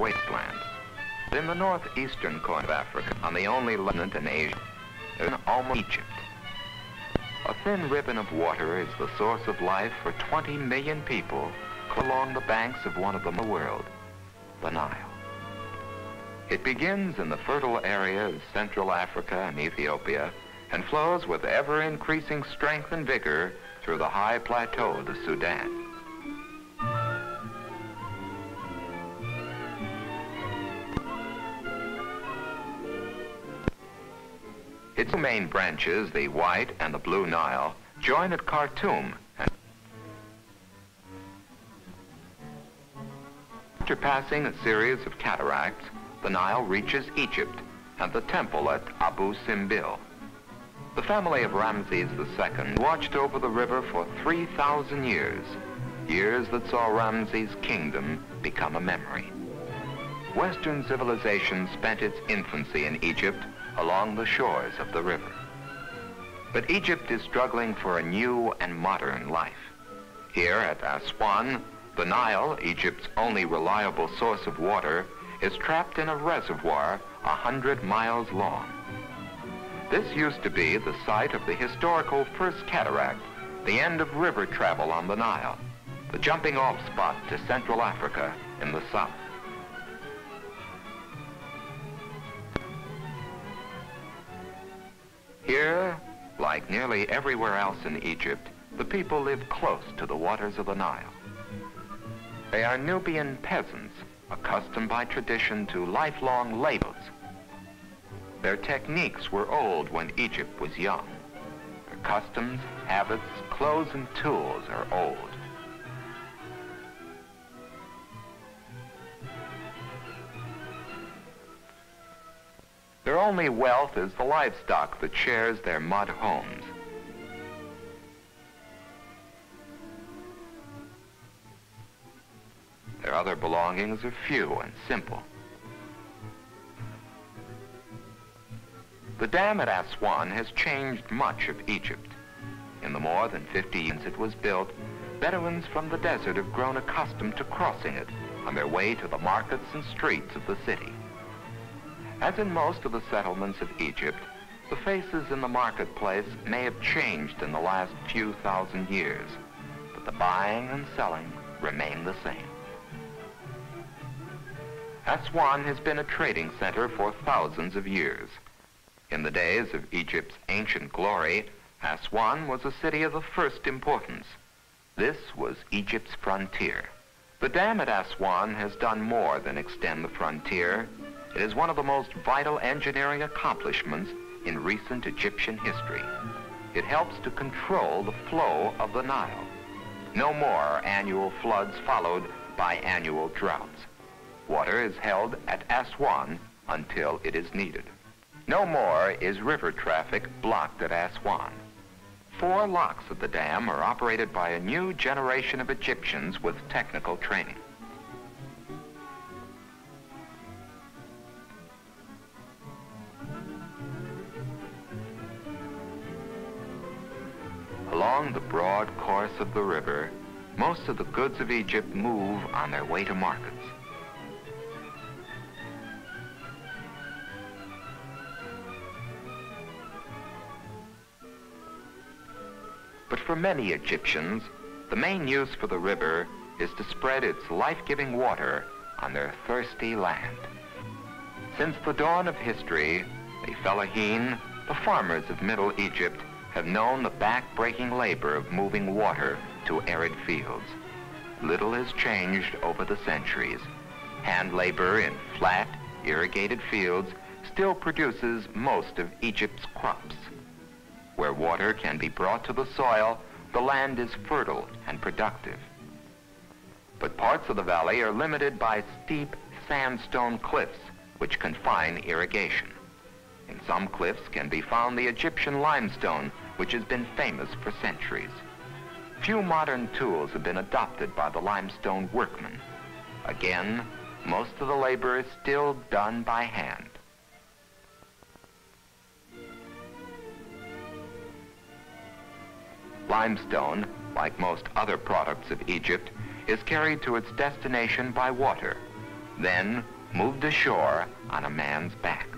wasteland. In the northeastern corner of Africa, on the only land in Asia, in almost Egypt. A thin ribbon of water is the source of life for 20 million people along the banks of one of the world, the Nile. It begins in the fertile area of Central Africa and Ethiopia and flows with ever-increasing strength and vigor through the high plateau of the Sudan. Its main branches, the White and the Blue Nile, join at Khartoum. After passing a series of cataracts, the Nile reaches Egypt and the temple at Abu Simbel. The family of Ramses II watched over the river for 3,000 years, years that saw Ramses' kingdom become a memory. Western civilization spent its infancy in Egypt along the shores of the river. But Egypt is struggling for a new and modern life. Here at Aswan, the Nile, Egypt's only reliable source of water, is trapped in a reservoir a hundred miles long. This used to be the site of the historical First Cataract, the end of river travel on the Nile, the jumping off spot to Central Africa in the south. Here, like nearly everywhere else in Egypt, the people live close to the waters of the Nile. They are Nubian peasants, accustomed by tradition to lifelong labors. Their techniques were old when Egypt was young. Their customs, habits, clothes, and tools are old. Only wealth is the livestock that shares their mud homes. Their other belongings are few and simple. The dam at Aswan has changed much of Egypt. In the more than 50 years it was built, Bedouins from the desert have grown accustomed to crossing it on their way to the markets and streets of the city. As in most of the settlements of Egypt, the faces in the marketplace may have changed in the last few thousand years, but the buying and selling remain the same. Aswan has been a trading center for thousands of years. In the days of Egypt's ancient glory, Aswan was a city of the first importance. This was Egypt's frontier. The dam at Aswan has done more than extend the frontier. It is one of the most vital engineering accomplishments in recent Egyptian history. It helps to control the flow of the Nile. No more annual floods followed by annual droughts. Water is held at Aswan until it is needed. No more is river traffic blocked at Aswan. Four locks of the dam are operated by a new generation of Egyptians with technical training. Along the broad course of the river, most of the goods of Egypt move on their way to markets. But for many Egyptians, the main use for the river is to spread its life-giving water on their thirsty land. Since the dawn of history, the fellahin, the farmers of Middle Egypt, have known the back-breaking labor of moving water to arid fields. Little has changed over the centuries. Hand labor in flat, irrigated fields still produces most of Egypt's crops. Where water can be brought to the soil, the land is fertile and productive. But parts of the valley are limited by steep sandstone cliffs, which confine irrigation. In some cliffs can be found the Egyptian limestone, which has been famous for centuries. Few modern tools have been adopted by the limestone workmen. Again, most of the labor is still done by hand. Limestone, like most other products of Egypt, is carried to its destination by water. then moved ashore on a man's back.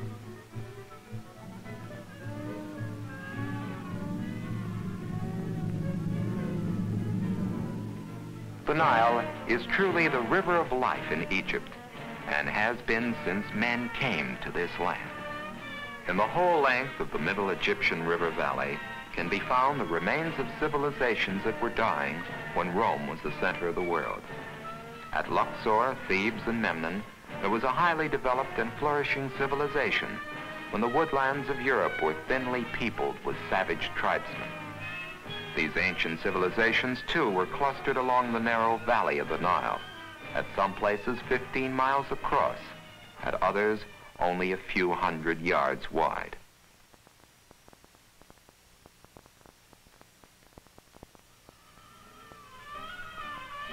The Nile is truly the river of life in Egypt and has been since men came to this land. In the whole length of the Middle Egyptian River Valley can be found the remains of civilizations that were dying when Rome was the center of the world. At Luxor, Thebes, and Memnon, there was a highly developed and flourishing civilization when the woodlands of Europe were thinly peopled with savage tribesmen. These ancient civilizations, too, were clustered along the narrow valley of the Nile, at some places 15 miles across, at others only a few hundred yards wide.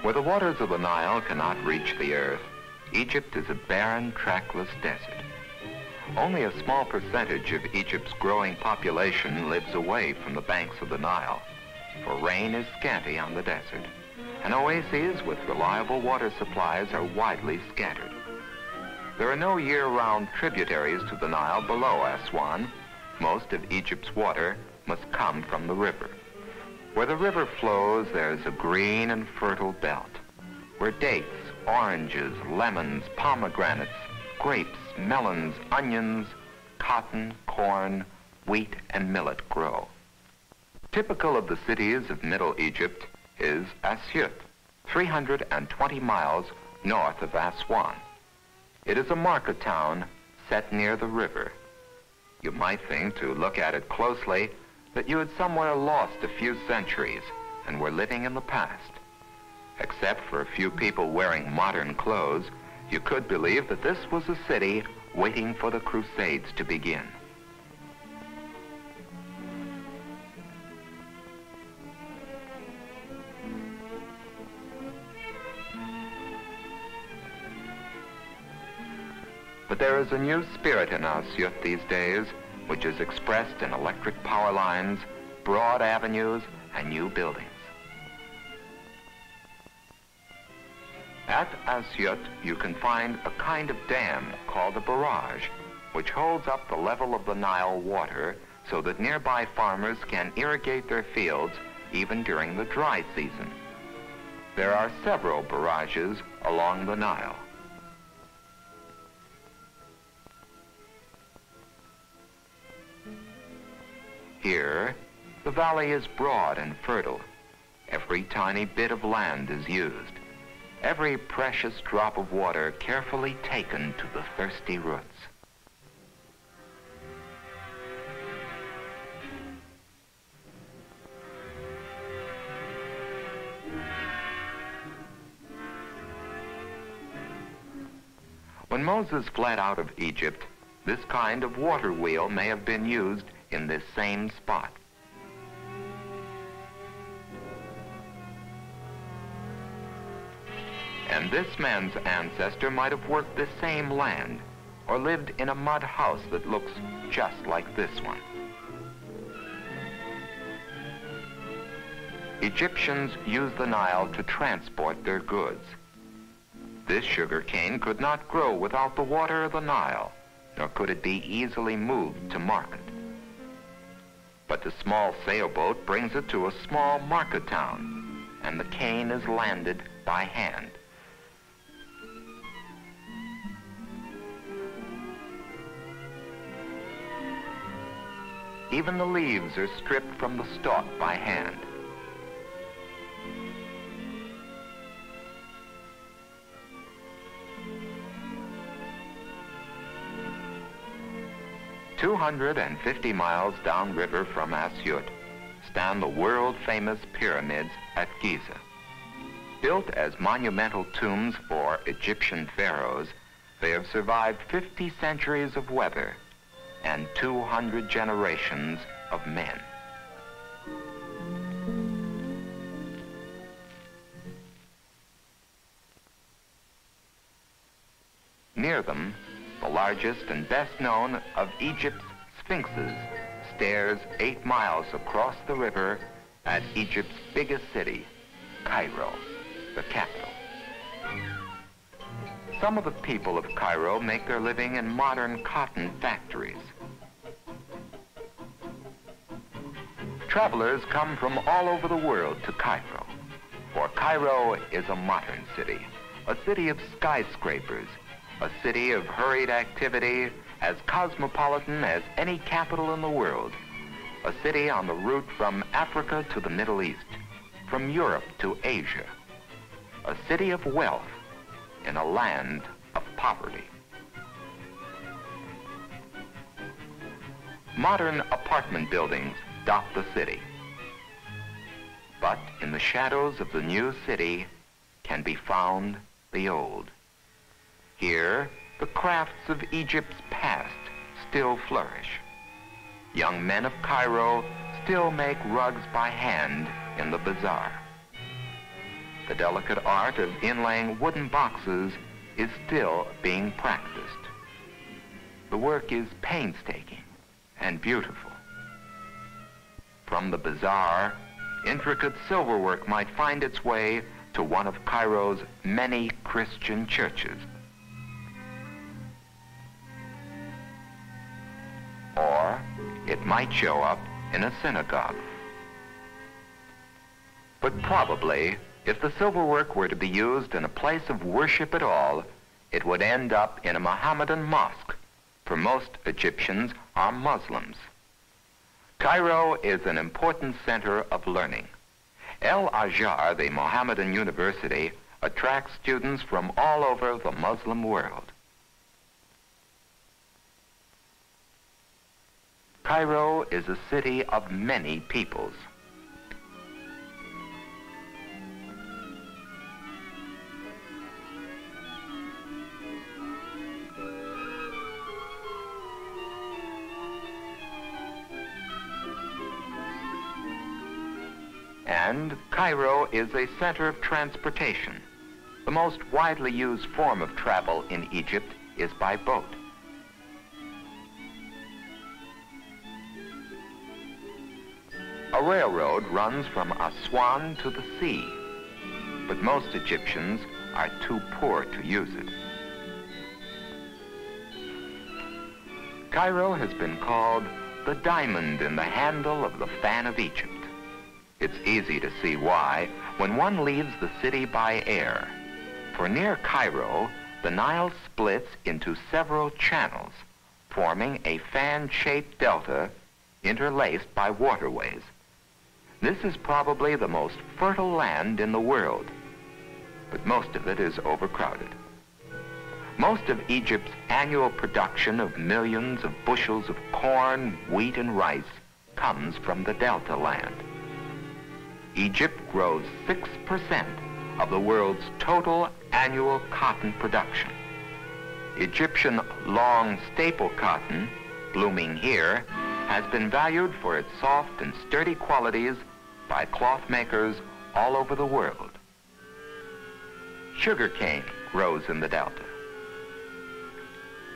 Where the waters of the Nile cannot reach the earth, Egypt is a barren, trackless desert. Only a small percentage of Egypt's growing population lives away from the banks of the Nile, for rain is scanty on the desert, and oases with reliable water supplies are widely scattered. There are no year-round tributaries to the Nile below Aswan. Most of Egypt's water must come from the river. Where the river flows, there's a green and fertile belt, where dates, oranges, lemons, pomegranates, grapes, melons, onions, cotton, corn, wheat, and millet grow. Typical of the cities of Middle Egypt is Asyut, 320 miles north of Aswan. It is a market town set near the river. You might think, to look at it closely, that you had somewhere lost a few centuries and were living in the past. Except for a few people wearing modern clothes, you could believe that this was a city waiting for the Crusades to begin. There is a new spirit in our Asyut these days, which is expressed in electric power lines, broad avenues, and new buildings. At Asyut, you can find a kind of dam called a barrage, which holds up the level of the Nile water so that nearby farmers can irrigate their fields even during the dry season. There are several barrages along the Nile. Here, the valley is broad and fertile. Every tiny bit of land is used. Every precious drop of water carefully taken to the thirsty roots. When Moses fled out of Egypt, this kind of water wheel may have been used in this same spot. And this man's ancestor might have worked this same land or lived in a mud house that looks just like this one. Egyptians used the Nile to transport their goods. This sugar cane could not grow without the water of the Nile, nor could it be easily moved to market. But the small sailboat brings it to a small market town, and the cane is landed by hand. Even the leaves are stripped from the stalk by hand. 250 miles downriver from Asyut stand the world-famous pyramids at Giza. Built as monumental tombs for Egyptian pharaohs, they have survived 50 centuries of weather and 200 generations of men. Near them, the largest and best known of Egypt's sphinxes, stares eight miles across the river at Egypt's biggest city, Cairo, the capital. Some of the people of Cairo make their living in modern cotton factories. Travelers come from all over the world to Cairo, for Cairo is a modern city, a city of skyscrapers, a city of hurried activity, as cosmopolitan as any capital in the world, a city on the route from Africa to the Middle East, from Europe to Asia, a city of wealth in a land of poverty. Modern apartment buildings dot the city. But in the shadows of the new city can be found the old. Here, the crafts of Egypt's past still flourish. Young men of Cairo still make rugs by hand in the bazaar. The delicate art of inlaying wooden boxes is still being practiced. The work is painstaking and beautiful. From the bazaar, intricate silverwork might find its way to one of Cairo's many Christian churches. It might show up in a synagogue. But probably, if the silverwork were to be used in a place of worship at all, it would end up in a Mohammedan mosque, for most Egyptians are Muslims. Cairo is an important center of learning. El Azhar, the Mohammedan university, attracts students from all over the Muslim world. Cairo is a city of many peoples. And Cairo is a center of transportation. The most widely used form of travel in Egypt is by boat. A railroad runs from Aswan to the sea, but most Egyptians are too poor to use it. Cairo has been called the diamond in the handle of the fan of Egypt. It's easy to see why when one leaves the city by air. For near Cairo, the Nile splits into several channels, forming a fan-shaped delta interlaced by waterways. This is probably the most fertile land in the world, but most of it is overcrowded. Most of Egypt's annual production of millions of bushels of corn, wheat, and rice comes from the delta land. Egypt grows 6% of the world's total annual cotton production. Egyptian long staple cotton, blooming here, has been valued for its soft and sturdy qualities by cloth makers all over the world. Sugarcane grows in the delta.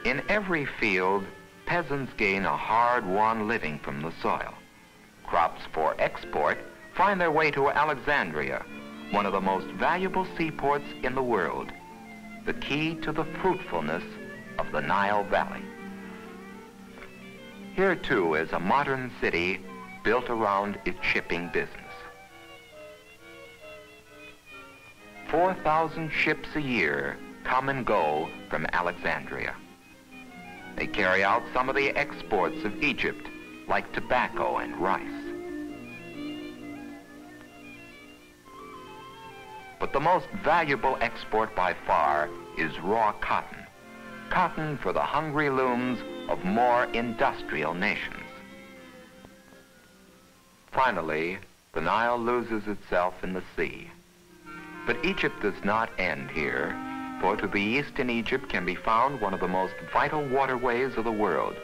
In every field, peasants gain a hard-won living from the soil. Crops for export find their way to Alexandria, one of the most valuable seaports in the world, the key to the fruitfulness of the Nile Valley. Here, too, is a modern city built around its shipping business. 4,000 ships a year come and go from Alexandria. They carry out some of the exports of Egypt, like tobacco and rice. But the most valuable export by far is raw cotton. Cotton for the hungry looms of more industrial nations. Finally, the Nile loses itself in the sea. But Egypt does not end here, for to the east in Egypt can be found one of the most vital waterways of the world,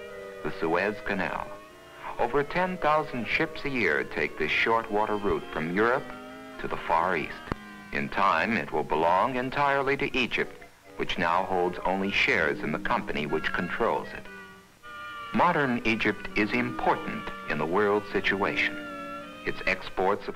the Suez Canal. Over 10,000 ships a year take this short water route from Europe to the Far East. In time, it will belong entirely to Egypt, which now holds only shares in the company which controls it. Modern Egypt is important in the world situation. Its exports of...